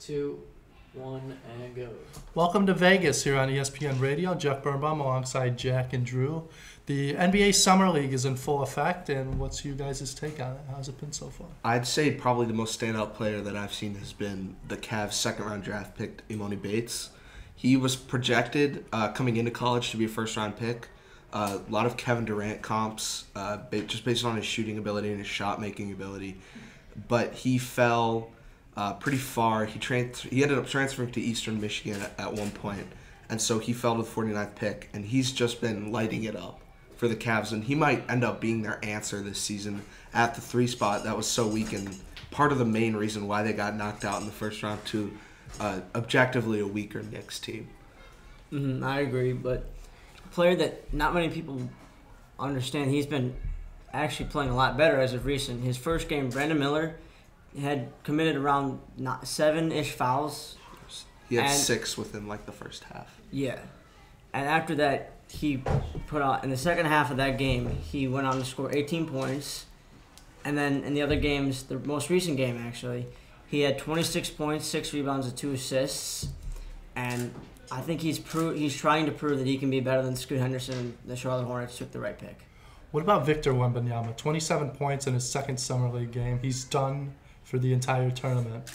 two, one, and go. Welcome to Vegas here on ESPN Radio. Jeff Birnbaum alongside Jack and Drew. The NBA Summer League is in full effect, and what's you guys' take on it? How's it been so far? I'd say probably the most standout player that I've seen has been the Cavs' second round draft pick, Emoni Bates. He was projected uh, coming into college to be a first round pick. Uh, a lot of Kevin Durant comps, uh, just based on his shooting ability and his shot making ability. But he fell uh, pretty far. He trans- he ended up transferring to Eastern Michigan at, at one point, and so he fell to the 49th pick. And he's just been lighting it up for the Cavs, and he might end up being their answer this season at the three spot that was so weak and part of the main reason why they got knocked out in the first round to uh, objectively a weaker Knicks team. hmm I agree, but a player that not many people understand, he's been actually playing a lot better as of recent. His first game, Brandon Miller had committed around not seven-ish fouls. He had And- six within like the first half. Yeah, and after that, he put on in the second half of that game, he went on to score 18 points, and then in the other games, the most recent game actually, he had 26 points, six rebounds, and two assists, and I think he's pro- he's trying to prove that he can be better than Scoot Henderson. and The Charlotte Hornets took the right pick. What about Victor Wembanyama? 27 points in his second Summer League game. He's done for the entire tournament.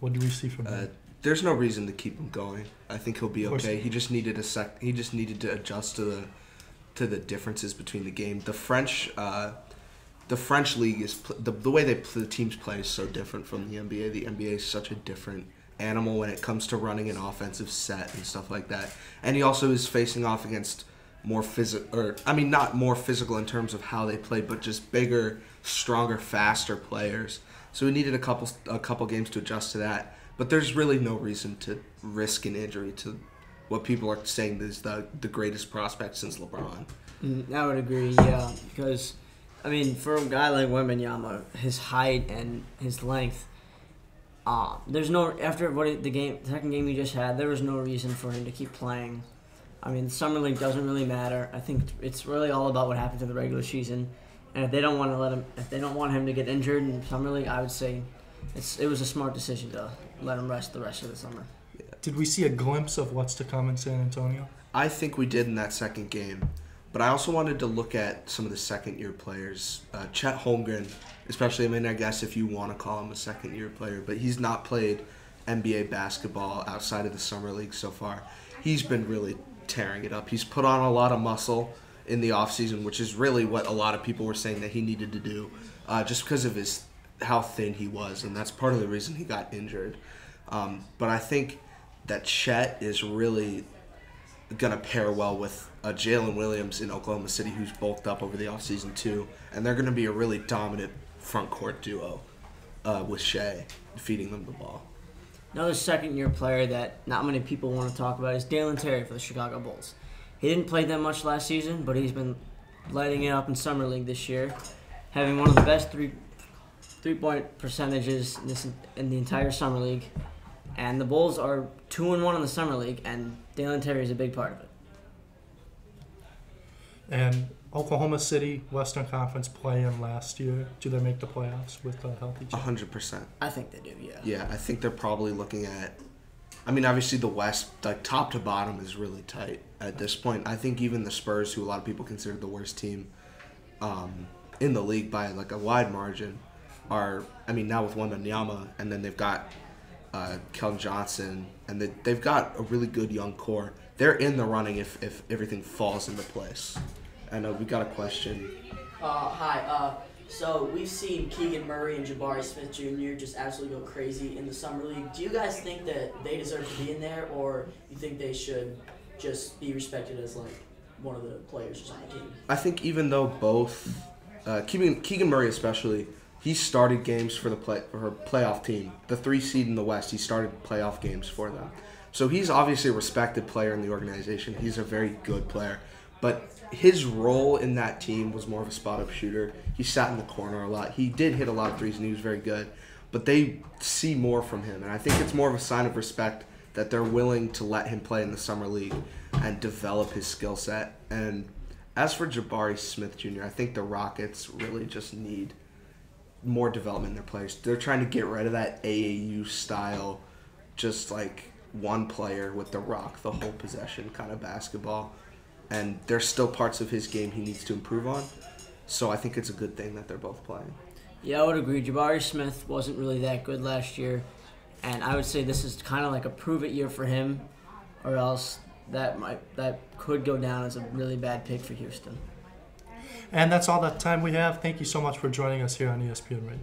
What do we see from Uh, him? there's no reason to keep him going. I think he'll be okay. He just needed a sec. He just needed to adjust to the to the differences between the game. The French, uh, the French league is pl- the the way they pl- the teams play is so different from the NBA. The NBA is such a different animal when it comes to running an offensive set and stuff like that. And he also is facing off against more physical, or I mean, not more physical in terms of how they play, but just bigger, stronger, faster players. So we needed a couple a couple games to adjust to that. But there's really no reason to risk an injury to what people are saying is the the greatest prospect since LeBron. Mm, I would agree, yeah, because I mean, for a guy like Wembanyama, his height and his length, uh, there's no after what the game, the second game you just had, there was no reason for him to keep playing. I mean, summer league doesn't really matter. I think it's really all about what happens in the regular season, and if they don't want to let him, if they don't want him to get injured in summer league, I would say it's it was a smart decision to let him rest the rest of the summer. Did we see a glimpse of what's to come in San Antonio? I think we did in that second game. But I also wanted to look at some of the second year players. Uh, Chet Holmgren, especially, I mean, I guess if you want to call him a second year player, but he's not played NBA basketball outside of the Summer League so far. He's been really tearing it up. He's put on a lot of muscle in the offseason, which is really what a lot of people were saying that he needed to do uh, just because of his how thin he was. And that's part of the reason he got injured. Um, but I think that Chet is really gonna pair well with uh, Jalen Williams in Oklahoma City, who's bulked up over the offseason too, and they're gonna be a really dominant front court duo uh, with Shai feeding them the ball. Another second year player that not many people want to talk about is Dalen Terry for the Chicago Bulls. He didn't play that much last season, but he's been lighting it up in summer league this year, having one of the best three three point percentages in, this, in the entire summer league. And the Bulls are two and one in the summer league, and Dalen Terry is a big part of it. And Oklahoma City Western Conference play-in last year. Do they make the playoffs with a healthy? Chet? hundred percent. I think they do, yeah. Yeah, I think they're probably looking at. I mean, obviously the West, like top to bottom, is really tight at this point. I think even the Spurs, who a lot of people consider the worst team um, in the league by like a wide margin, are. I mean, now with Wembanyama, and then they've got uh, Keldon Johnson, and they, they've got a really good young core. They're in the running if, if everything falls into place. I know we got a question. Uh, hi. Uh, so we've seen Keegan Murray and Jabari Smith Jr. just absolutely go crazy in the summer league. Do you guys think that they deserve to be in there, or you think they should just be respected as like one of the players just on the team? I think even though both uh, Keegan, Keegan Murray especially, he started games for the play for her playoff team, the three seed in the West. He started playoff games for them, so he's obviously a respected player in the organization. He's a very good player, but his role in that team was more of a spot up shooter. He sat in the corner a lot. He did hit a lot of threes and he was very good, but they see more from him, and I think it's more of a sign of respect that they're willing to let him play in the summer league and develop his skill set. And as for Jabari Smith Jr., I think the Rockets really just need more development in their players. They're trying to get rid of that AAU style just like one player with the rock the whole possession kind of basketball. And there's still parts of his game he needs to improve on. So I think it's a good thing that they're both playing. Yeah, I would agree. Jabari Smith wasn't really that good last year, and I would say this is kind of like a prove it year for him, or else that might that could go down as a really bad pick for Houston. And that's all the time we have. Thank you so much for joining us here on ESPN Radio.